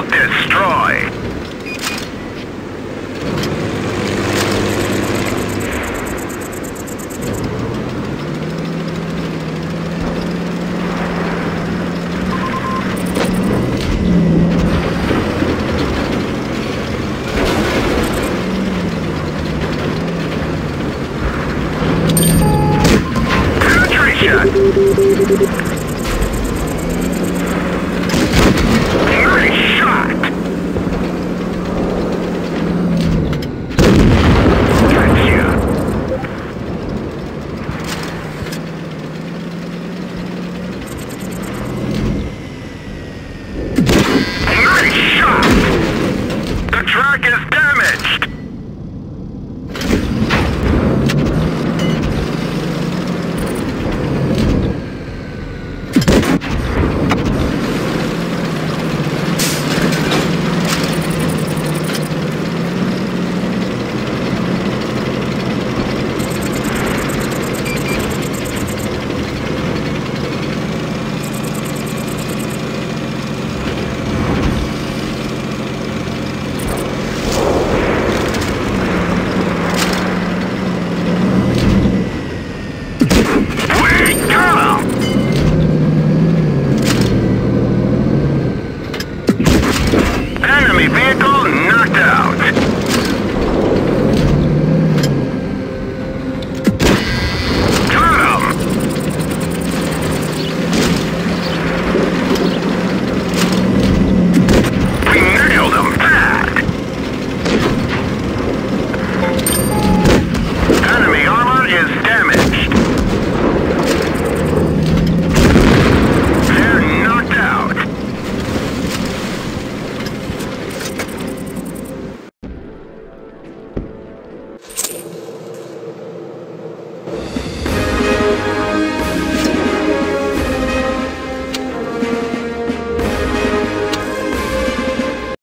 Will destroy. Penetration!